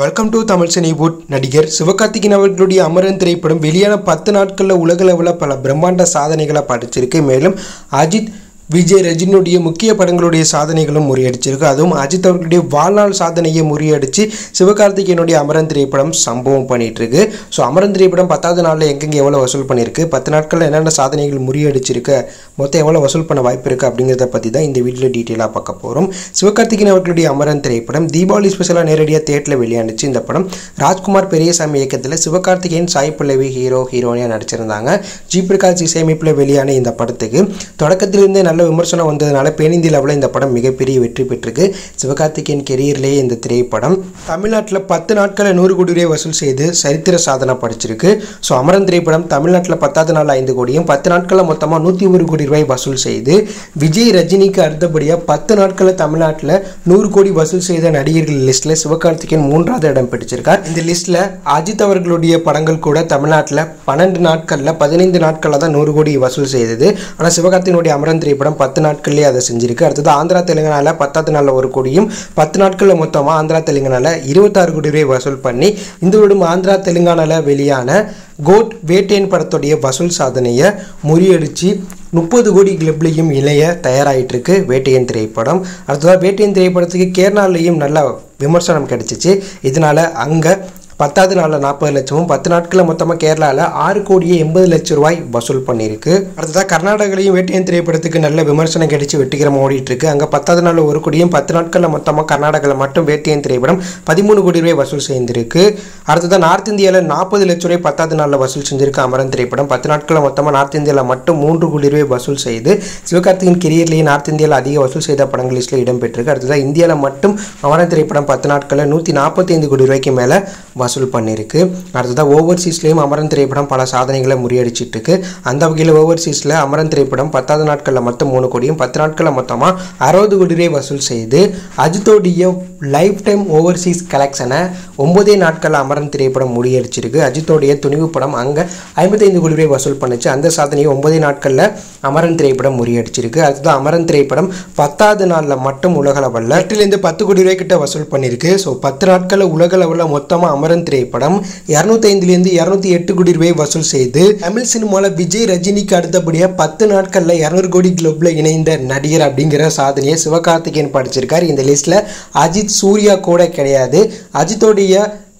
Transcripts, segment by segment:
Welcome to Tamil Cinewood நடிகர் சிவகார்த்திகேயன் அவர்களுடைய அமரன் திரைப்படம் வெளியான பத்து நாட்களில் உலகளவில் பல பிரம்மாண்ட சாதனைகளை படிச்சிருக்கு. மேலும் அஜித் விஜய் ரஜினியுடைய முக்கிய படங்களுடைய சாதனைகளும் முறியடிச்சிருக்கு. அதுவும் அஜித் அவர்களுடைய வாழ்நாள் சாதனையை முறியடிச்சு சிவகார்த்திகேயனுடைய அமரன் திரைப்படம் சம்பவம் பண்ணிட்டு இருக்கு ஸோ அமரன் திரைப்படம் பத்தாவது நாளில் எங்கெங்கே எவ்வளோ வசூல் பண்ணியிருக்கு பத்து நாட்களில் என்னென்ன சாதனைகள் முறியடிச்சிருக்கு? மொத்தம் எவ்வளோ வசூல் பண்ண வாய்ப்பு இருக்குது அப்படிங்கிறத பற்றி தான் இந்த வீடியோ டீட்டெயிலாக பார்க்க போகிறோம் சிவகார்த்திகேயன் அவர்களுடைய அமரன் திரைப்படம் தீபாவளி ஸ்பெஷலாக நேரடியாக தேட்டரில் வெளியானுச்சு இந்த படம். ராஜ்குமார் பெரியசாமி இயக்கத்தில் சிவகார்த்திகேயன் சாய் பல்லவி ஹீரோ ஹீரோனியாக நடிச்சிருந்தாங்க. ஜி பிரகாஷ் இசையமைப்பில் வெளியான இந்த படத்துக்கு தொடக்கத்திலிருந்தே நல்ல விமர்சனம் வந்ததுனால பேனிந்தி லெவலில் இந்த படம் மிகப்பெரிய வெற்றி பெற்றிருக்கு. சிவகார்த்திகேயன் கெரியர்லேயே இந்த திரைப்படம் தமிழ்நாட்டில் பத்து நாட்களில் நூறு கோடி ரூபாய் வசூல் செய்து சரித்திர சாதனை படிச்சிருக்கு. ஸோ அமரன் திரைப்படம் தமிழ்நாட்டில் பத்தாவது நாள் ஐந்து கோடியும் பத்து நாட்களில் மொத்தமாக நூற்றி ஒரு கோடி ரூபாய் வசூல் செய்து விஜய் ரஜினிக்கு அடுத்தபடியாக பத்து நாட்களில் தமிழ்நாட்டில் நூறு கோடி வசூல் செய்த நடிகர்கள் லிஸ்ட்டில் சிவகார்த்திகேயன் மூன்றாவது இடம் பிடிச்சிருக்கார். இந்த லிஸ்ட்டில் அஜித் அவர்களுடைய படங்கள் கூட தமிழ்நாட்டில் பன்னெண்டு நாட்களில் பதினைந்து நாட்களில் தான் நூறு கோடி வசூல் செய்தது. ஆனால் சிவகார்த்திகனுடைய அமரன் திரைப்படம் பத்து நாட்கள்லேயே அதை செஞ்சிருக்கு. அடுத்தது ஆந்திரா தெலுங்கானாவில் பத்தாவது நாளில் ஒரு கோடியும் பத்து நாட்களில் மொத்தமாக ஆந்திரா தெலுங்கானாவில் இருபத்தாறு கோடி ரூபாய் வசூல் பண்ணி இந்த வருடம் ஆந்திரா தெலுங்கானாவில் வெளியான கோட் வேட்டேன் படத்துடைய வசூல் சாதனையை முறியடித்து முப்பது கோடி கிளப்லையும் இணைய தயாராகிட்டு இருக்கு வேட்டையன் திரைப்படம். அடுத்ததாக வேட்டையன் திரைப்படத்துக்கு கேரளாலேயும் நல்ல விமர்சனம் கிடைச்சிச்சு. இதனால அங்கே பத்தாவது நாளில் நாற்பது லட்சமும் பத்து நாட்களில் மொத்தமாக கேரளாவில் ஆறு கோடியே எண்பது லட்சம் ரூபாய் வசூல் பண்ணியிருக்கு. அடுத்ததாக கர்நாடகாலையும் வேட்டையன் திரைப்படத்துக்கு நல்ல விமர்சனம் கிடைச்சி வெற்றிகரமாக ஓடிட்டு இருக்கு அங்கே பத்தாவது நாளில் ஒரு கோடியும் பத்து நாட்களில் மொத்தமாக கர்நாடகாவில் மட்டும் வேட்டையன் திரைப்படம் பதிமூணு கோடி ரூபாய் வசூல் செய்திருக்கு. அடுத்ததாக நார்த் இந்தியாவில் நாற்பது லட்ச ரூபாய் பத்தாவது நாளில் வசூல் செஞ்சிருக்கு அமரன் திரைப்படம். பத்து நாட்களில் மொத்தமாக நார்த் இந்தியாவில் மட்டும் மூன்று கோடி ரூபாய் வசூல் செய்து சிவகார்த்திகன் கெரியர்லேயே நார்த் இந்தியாவில் அதிக வசூல் செய்த படங்கள் லிஸ்ட்டில் இடம்பெற்றிருக்கு. அடுத்ததாக இந்தியாவில் மட்டும் அமரன் திரைப்படம் பத்து நாட்களில் நூற்றி நாற்பத்தைந்து கோடி ரூபாய்க்கு மேலே வசூல் பண்ணியிருக்கு. அடுத்ததாக ஓவர்சீஸ்லேயும் அமரன் திரைப்படம் பல சாதனைகளை முறியடிச்சிட்டு இருக்கு அந்த வகையில் ஓவர்சீஸில் அமரன் திரைப்படம் பத்தாவது நாட்களில் மொத்தம் மூணு கோடியும் பத்து நாட்களில் மொத்தமாக அறுபது கோடி ரூபாய் வசூல் செய்து அஜித்தோடைய லைஃப் டைம் ஓவர்சீஸ் கலெக்ஷனை ஒன்பதே நாட்களில் அமரன் திரைப்படம் முறியடிச்சிருக்கு அஜித்தோடைய துணிவு படம் அங்கே ஐம்பத்தைந்து கோடி ரூபாய் வசூல் பண்ணுச்சு. அந்த சாதனையை ஒன்பதே நாட்களில் அமரன் திரைப்படம் முறியடிச்சிருக்கு. அடுத்தது அமரன் திரைப்படம் பத்தாவது நாளில் மட்டும் உலக லெவலில் எட்டுலேருந்து பத்து கோடி ரூபாய் கிட்ட வசூல் பண்ணியிருக்கு. ஸோ பத்து நாட்களில் உலக லெவலில் மொத்தமாக அமரன் திரைப்படம் இரநூத்தி ஐந்துலேருந்து இரநூத்தி எட்டு கோடி ரூபாய் வசூல் செய்து தமிழ் சினிமாவில் விஜய் ரஜினிக்கு அடுத்தபடியாக பத்து நாட்களில் இரநூறு கோடி கிளப்ல இணைந்த நடிகர் அப்படிங்கிற சாதனையை சிவகார்த்திகேயன் படிச்சிருக்கார். இந்த லிஸ்ட்டில் அஜித் சூர்யா கூட கிடையாது. அஜித்தோடைய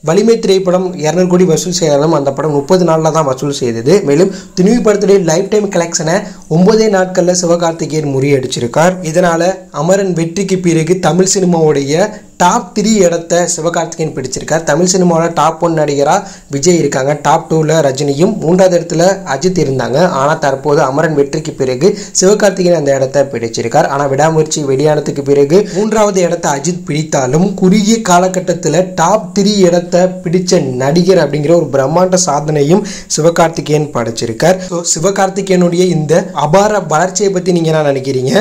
வலிமை திரைப்படம் இரநூறு கோடி வசூல் செய்தாலும் அந்த படம் முப்பது நாளில் தான் வசூல் செய்தது. மேலும் துணிவு படத்துடைய லைஃப் டைம் கலெக்ஷனை ஒன்பதே நாட்களில் சிவகார்த்திகேயன் முறியடிச்சிருக்கார். இதனால் அமரன் வெற்றிக்கு பிறகு தமிழ் சினிமாவுடைய டாப் த்ரீ இடத்த சிவகார்த்திகேயன் பிடிச்சிருக்கார். தமிழ் சினிமாவில் டாப் ஒன் நடிகராக விஜய் இருக்காங்க. டாப் டூவில் ரஜினியும் மூன்றாவது இடத்துல அஜித் இருந்தாங்க. ஆனால் தற்போது அமரன் வெற்றிக்கு பிறகு சிவகார்த்திகேயன் அந்த இடத்த பிடிச்சிருக்கார். ஆனால் விடாமுயற்சி வெளியானதுக்கு பிறகு மூன்றாவது இடத்த அஜித் பிடித்தாலும் குறுகிய காலகட்டத்தில் டாப் த்ரீ இடத்த பிடித்த நடிகர் அப்படிங்கிற ஒரு பிரம்மாண்ட சாதனையும் சிவகார்த்திகேயன் படைச்சிருக்கார். ஸோ சிவகார்த்திகேயனுடைய இந்த அபார வளர்ச்சியை பற்றி நீங்கள் என்ன நினைக்கிறீங்க?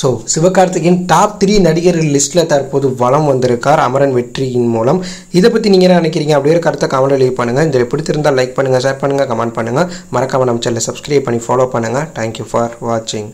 ஸோ சிவகார்த்திகேயன் டாப் த்ரீ நடிகர்கள் லிஸ்ட்டில் தற்போது வளம் வந்திருக்கார் அமரன் வெற்றியின் மூலம். இதை பற்றி நீங்கள் என்ன நினைக்கிறீங்க? அப்படியே ஒரு கருத்தை கமெண்ட் லீவ் பண்ணுங்கள் இந்த பிடித்திருந்தால் லைக் பண்ணுங்கள் ஷேர் பண்ணுங்கள் கமெண்ட் பண்ணுங்கள் மறக்காமல் நம்ம சேனலை சப்ஸ்கிரைப் பண்ணி ஃபாலோ பண்ணுங்கள் தேங்க்யூ ஃபார் வாட்சிங்